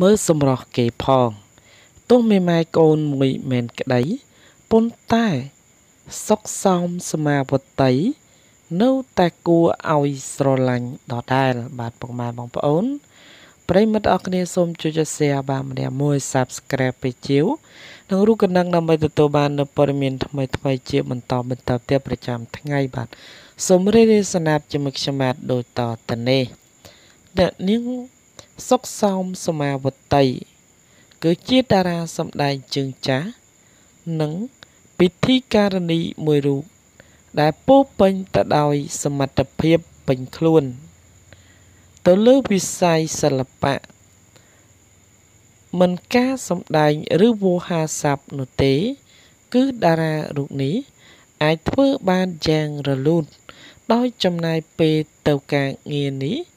មើលសម្រស់គេផងទោះមេម៉ាយកូនមួយមែនក្តីប៉ុន្តែសុកសមសមាវតីនៅតែគួរឲ្យស្រឡាញ់ដដែល បាទពុកម៉ែបងប្អូនប្រិមិត្តអរគ្នាសូមជួយចុច Share បានម្នាក់មួយ Subscribe ពេជីវនិងរូបកណ្ដឹងដើម្បីទទួលបាននូវព័ត៌មានថ្មីថ្មីជាបន្តបន្តទៀតប្រចាំថ្ងៃបាទសូមរីករាយស្នាប់ជាមួយខ្ញុំបាទដូចតទៅនេះអ្នកនាង សុកសោមសមាវតីគឺជាតារាសម្ដែងជើងចាស់និងពិធីការនីមួយរូបដែលពោពេញទៅដោយសមត្ថភាពពេញខ្លួន ទៅលើវិស័យសិល្បៈមិនការសម្ដែងឬវោហារស័ព្ទនោះទេ គឺតារារូបនេះអាចធ្វើបានយ៉ាងរលូនដោយចំណាយពេលទៅការងារនេះ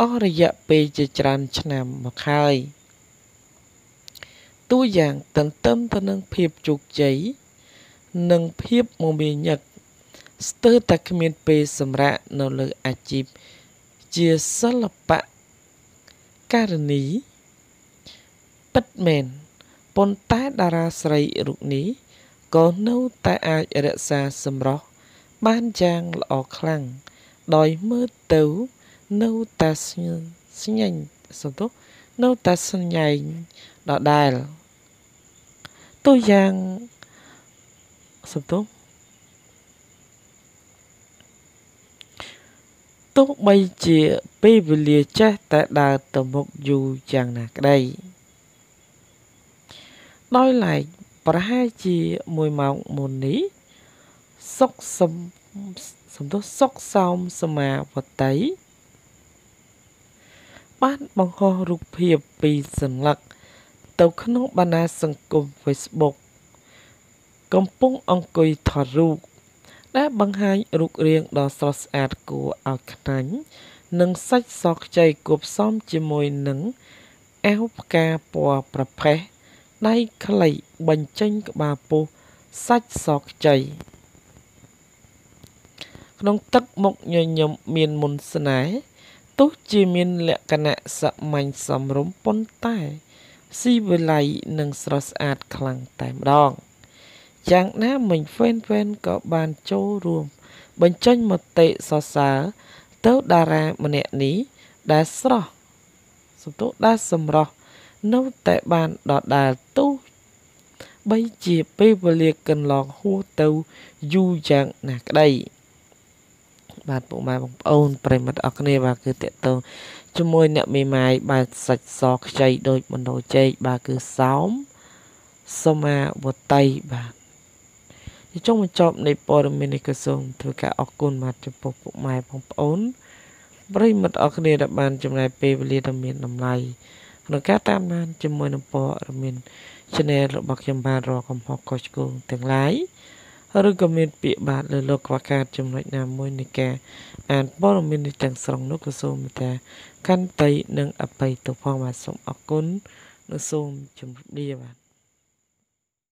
អស់រយៈពេលជាច្រើនឆ្នាំមកហើយតួយ៉ាងទន្ទឹមទៅនឹងភាពជោគជ័យនិងភាពមមាញឹកស្ទើរតែគ្មានពេលសម្រាកនៅលើអាជីពជាសិល្បៈការនីពិតមែនប៉ុន្តែតារាស្រីរូបនេះក៏នៅតែអាចរក្សាសម្រស់បានយ៉ាងល្អខ្លាំងដោយមើលទៅ នៅតែស្ញែងសំទោសនៅតែស្ញែងដដែលតួយ៉ាងសំទោសទោះបីជាពេលវេលាចេះតែដើរទៅមុខយូរយ៉ាងណាក្តីដោយឡែកប្រហែលជា1ម៉ោងមុននេះសុកសំសំទោសសុកសោមសមាវតី បានបង្ហោះរូបភាពពីសន្លឹកទៅក្នុងបណ្ដាសង្គម Facebook កំពុងអង្គុយថតរូបដែលបង្ហាញរូបរាងដ៏ស្រស់ស្អាតគួរឲ្យខ្លាញ់និងសាច់សខ្ចីគួបផ្សំជាមួយនឹងអាវផ្កាពណ៌ប្រផេះដៃខ្លីបញ្ចេញក្បាលពោះសាច់សខ្ចីក្នុងទឹកមុខញញឹមមានមុនស្នេហ៍ ទោះជាមានលក្ខណៈសាមញ្ញសមរម្យប៉ុន្តែស៊ីវិល័យនិងស្រស់ស្អាតខ្លាំងតែម្ដងយ៉ាងណាមិញហ្វេនហ្វេនក៏បានចូលរួម បញ្ចេញមតិសរសើរទៅតារាម្នាក់នេះដែលស្រស់សំទោសដែលសម្រស់នៅតែបានដដែលទូបីជាពេលវេលាកន្លងហួសទៅយូរយ៉ាងណាក្តី បាទពុកម៉ែបងប្អូនប្រិមិត្តអរគ្នាបាទគឺតកតងជាមួយអ្នកមេម៉ាយបាទសាច់សខ្ចីដូចមណ្ឌលជែកបាទគឺសោមសមាវតីបាទចុងបញ្ចប់នៃព័ត៌មាននេះក៏សូមធ្វើការអរគុណបាទចំពោះពុកម៉ែបងប្អូនប្រិមិត្តអរគ្នាដែលបានចំណាយពេលវេលាដ៏មានតម្លៃក្នុងការតាមដានជាមួយនឹងព័ត៌មាន Channel របស់ខ្ញុំបានរកកំហុសខុសឆ្គងទាំងឡាយ ឬក៏មានពាក្យបាទលើលោកខ្វះខាតចំណុចណាមួយនៃការអានព័ត៌មាននេះទាំងស្រុងនោះក៏សូមមេត្តាខន្តីនិងអបិយទោសផងបាទសូមអរគុណនិងសូមជម្រាបលាបាទ